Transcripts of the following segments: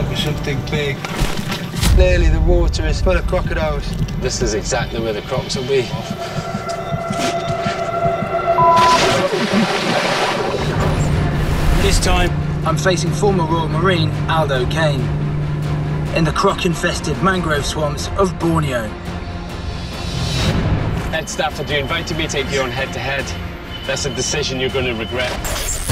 out for something big. Clearly the water is full of crocodiles. This is exactly where the crocs will be. This time, I'm facing former Royal Marine Aldo Kane in the croc-infested mangrove swamps of Borneo. Ed Stafford, you invited me to take you on head-to-head. That's a decision you're going to regret.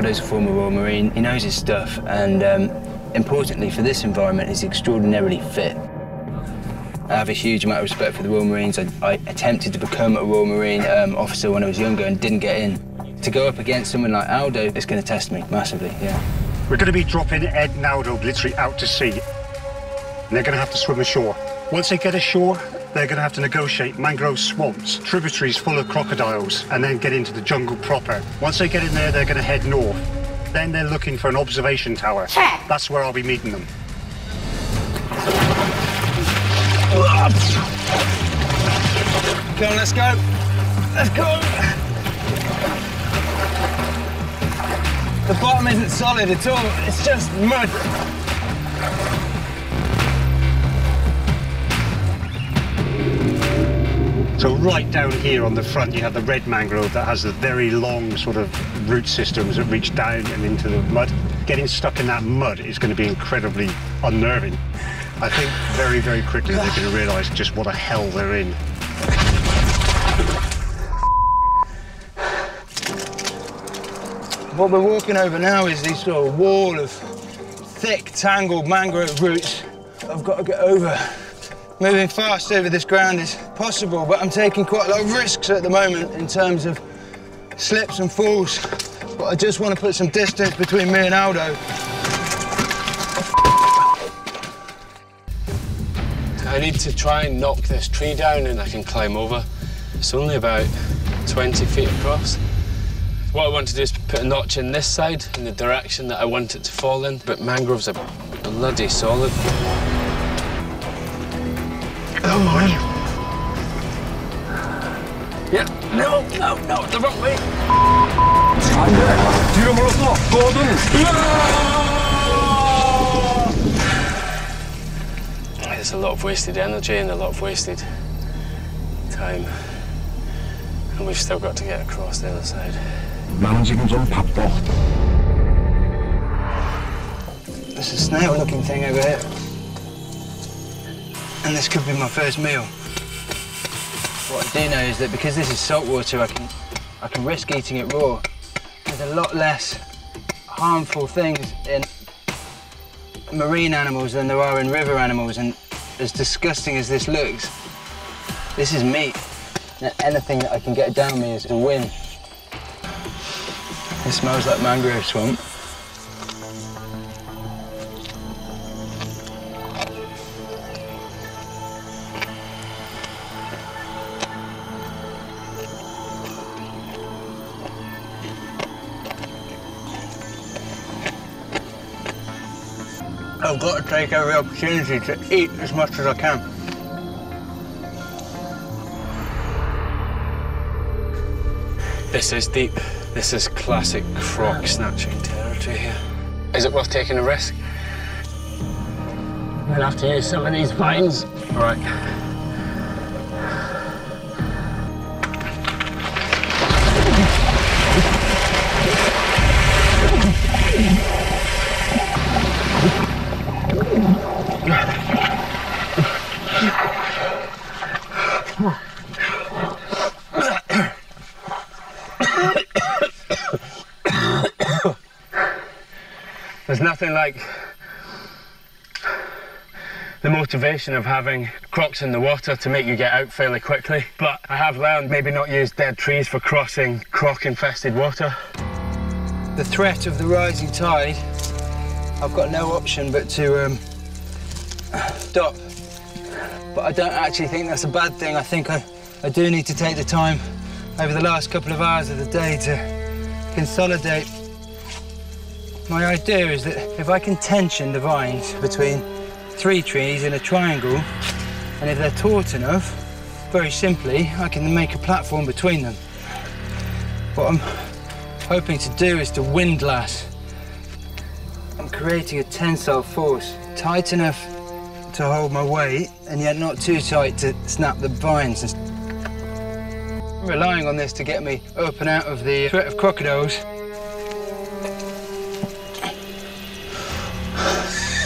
Aldo's a former Royal Marine. He knows his stuff, and um, importantly for this environment, he's extraordinarily fit. I have a huge amount of respect for the Royal Marines. I, I attempted to become a Royal Marine um, officer when I was younger and didn't get in. To go up against someone like Aldo, it's going to test me massively, yeah. We're going to be dropping Ed and Aldo literally out to sea. And they're going to have to swim ashore. Once they get ashore, they're going to have to negotiate mangrove swamps, tributaries full of crocodiles, and then get into the jungle proper. Once they get in there, they're going to head north. Then they're looking for an observation tower. That's where I'll be meeting them. Come on, let's go. Let's go. The bottom isn't solid at all. It's just mud. So right down here on the front, you have the red mangrove that has the very long sort of root systems that reach down and into the mud. Getting stuck in that mud is going to be incredibly unnerving. I think very, very quickly they're going to realise just what a hell they're in. What we're walking over now is this sort of wall of thick, tangled mangrove roots I've got to get over. Moving fast over this ground is possible, but I'm taking quite a lot of risks at the moment in terms of slips and falls. But I just want to put some distance between me and Aldo. I need to try and knock this tree down and I can climb over. It's only about 20 feet across. What I want to do is put a notch in this side in the direction that I want it to fall in, but mangroves are bloody solid. Come on. Yeah, no, no, no, the wrong way. There's a lot of wasted energy and a lot of wasted time. And we've still got to get across the other side. 나는 지금 좀 바빠. There's a snail-looking thing over here. And this could be my first meal. What I do know is that because this is saltwater, I can, I can risk eating it raw. There's a lot less harmful things in marine animals than there are in river animals, and as disgusting as this looks, this is meat. And anything that I can get down me is a win. It smells like mangrove swamp. I've got to take every opportunity to eat as much as I can. This is deep. This is classic croc snatching territory here. Is it worth taking a risk? We'll have to use some of these vines. All right. There's nothing like the motivation of having crocs in the water to make you get out fairly quickly. But I have learned maybe not use dead trees for crossing croc-infested water. The threat of the rising tide, I've got no option but to um, stop. But I don't actually think that's a bad thing. I think I, I do need to take the time over the last couple of hours of the day to consolidate. My idea is that if I can tension the vines between three trees in a triangle, And if they're taut enough, very simply, I can make a platform between them. What I'm hoping to do is to windlass. I'm creating a tensile force tight enough to hold my weight and yet not too tight to snap the vines. I'm relying on this to get me up and out of the threat of crocodiles.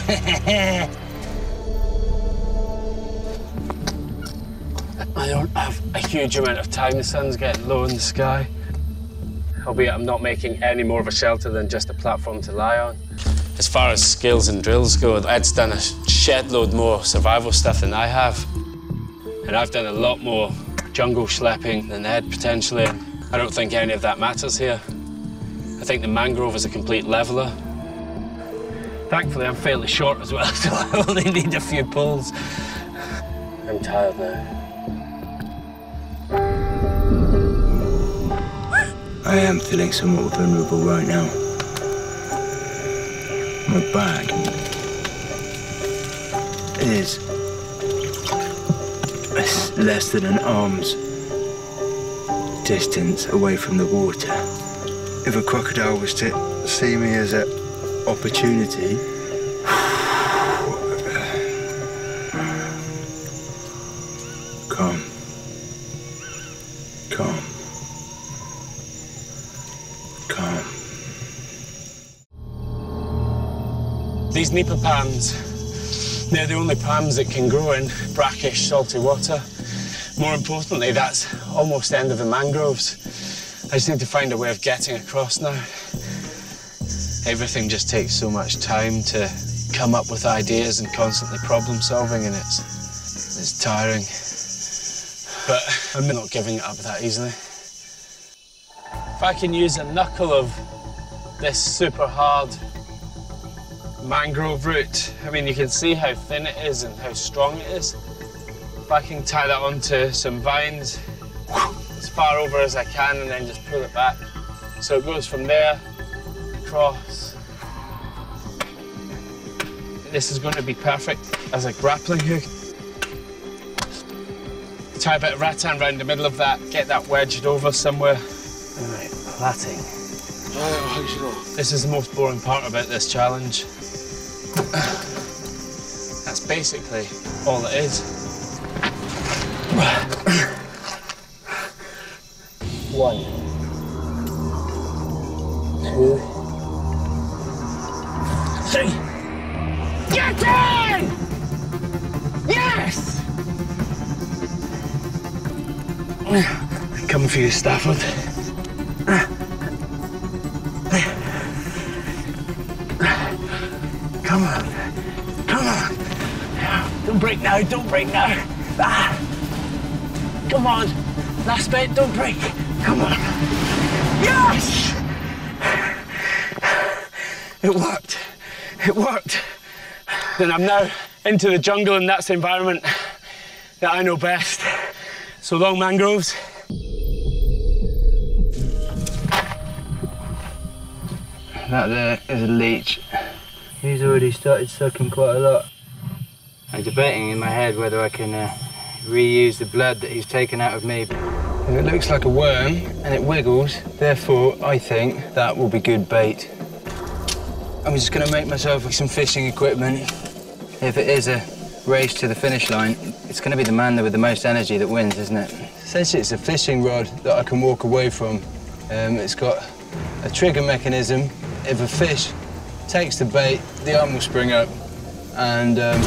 I don't have a huge amount of time. The sun's getting low in the sky. Albeit I'm not making any more of a shelter than just a platform to lie on. As far as skills and drills go, Ed's done a shed load more survival stuff than I have. And I've done a lot more jungle schlepping than Ed, potentially. I don't think any of that matters here. I think the mangrove is a complete leveler. Thankfully, I'm fairly short as well, so I only need a few pulls. I'm tired now. I am feeling somewhat vulnerable right now. My back is less- less than an arm's distance away from the water. If a crocodile was to see me as an opportunity, calm, calm, calm. These Nipa palms, they're the only palms that can grow in brackish, salty water. More importantly, that's almost the end of the mangroves. I just need to find a way of getting across now. Everything just takes so much time to come up with ideas and constantly problem solving, and it's, it's tiring. But I'm not giving it up that easily. If I can use a knuckle of this super hard mangrove root. I mean, you can see how thin it is and how strong it is. If I can tie that onto some vines as far over as I can and then just pull it back. So it goes from there across. This is going to be perfect as a grappling hook. Tie a bit of rattan around the middle of that, get that wedged over somewhere. All right, plaiting. This is the most boring part about this challenge. That's basically all it is. One, three. Get in! Yes! Coming for you, Stafford. Come on. Come on. Don't break now. Don't break now. Ah. Come on. Last bit. Don't break. Come on. Yes! It worked. It worked. Then I'm now into the jungle, and that's the environment that I know best. So long mangroves. That there is a leech. He's already started sucking quite a lot. I'm debating in my head whether I can uh, reuse the blood that he's taken out of me. If it looks like a worm and it wiggles, therefore I think that will be good bait. I'm just going to make myself some fishing equipment. If it is a race to the finish line, it's going to be the man with the most energy that wins, isn't it? Essentially, it's a fishing rod that I can walk away from. Um, it's got a trigger mechanism. If a fish takes the bait, the arm will spring up. And um,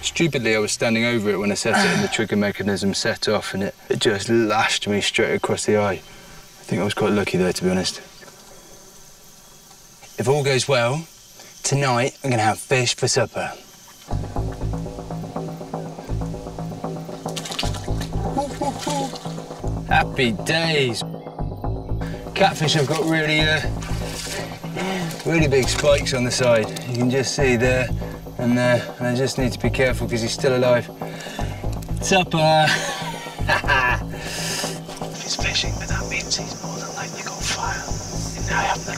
stupidly, I was standing over it when I set it, and the trigger mechanism set off, and it, it just lashed me straight across the eye. I think I was quite lucky there, to be honest. If all goes well, tonight I'm going to have fish for supper. Happy days. Catfish have got really, uh, really big spikes on the side. You can just see there and there. And I just need to be careful because he's still alive. Supper. He's fishing, but that means he's more than likely got fire. And I haven't had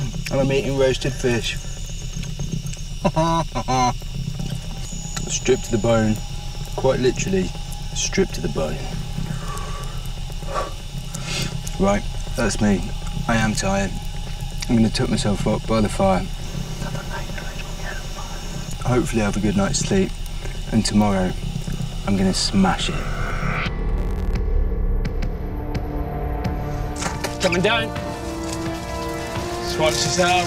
and I'm eating roasted fish. stripped to the bone, quite literally, stripped to the bone. Right, that's me. I am tired. I'm gonna tuck myself up by the fire. Hopefully have a good night's sleep. And tomorrow, I'm gonna smash it. Coming down. Swatch yourself.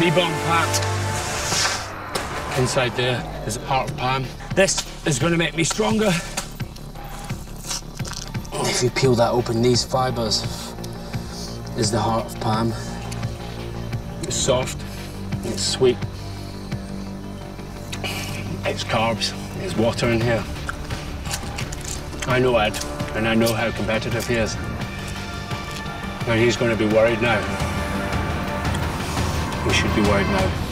Knee bone pat. Inside there is a heart of palm. This is going to make me stronger. Oh, if you peel that open, these fibers is the heart of palm. It's soft, it's sweet. It's carbs, there's water in here. I know Ed, and I know how competitive he is. And he's going to be worried now. We should be worried now.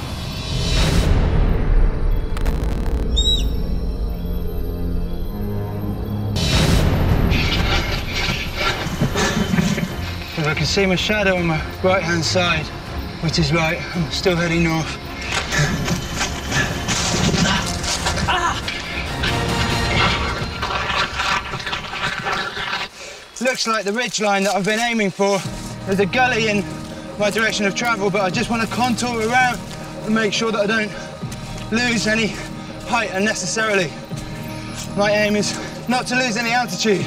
I can see my shadow on my right hand side, which is right, I'm still heading north. Looks like the ridge line that I've been aiming for. There's a gully in my direction of travel, but I just want to contour around and make sure that I don't lose any height unnecessarily. My aim is not to lose any altitude,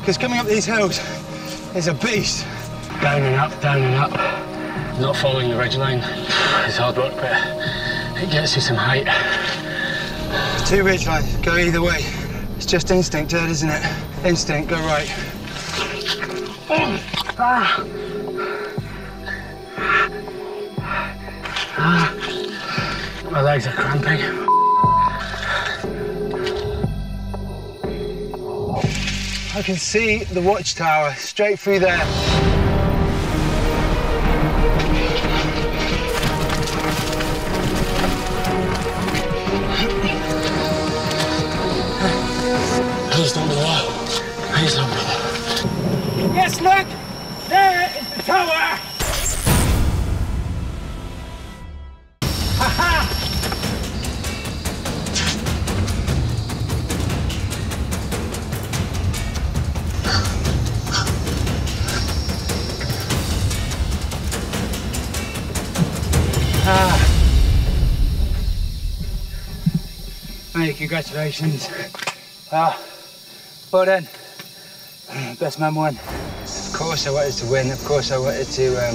because coming up these hills is a beast. Down and up, down and up. Not following the ridge line is hard work, but it gets you some height. Two ridge lines, go either way. It's just instinct, Ed, isn't it? Instinct, go right. My legs are cramping. I can see the watchtower straight through there. Please don't be there. Yes, look! There is the tower! Hey, congratulations. Ah, well done. Best man won. Of course I wanted to win. Of course I wanted to um,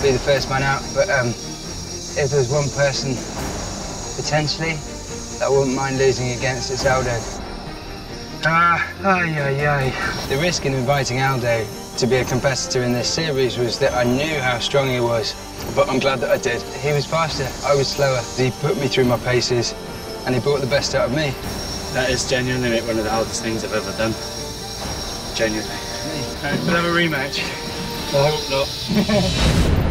be the first man out. But um, if there's one person, potentially, that I wouldn't mind losing against, it's Aldo. Ah, ay, ay, ay. The risk in inviting Aldo to be a competitor in this series was that I knew how strong he was. But I'm glad that I did. He was faster, I was slower. He put me through my paces, and he brought the best out of me. That is genuinely one of the hardest things I've ever done. Genuinely. We'll have a rematch. I hope not.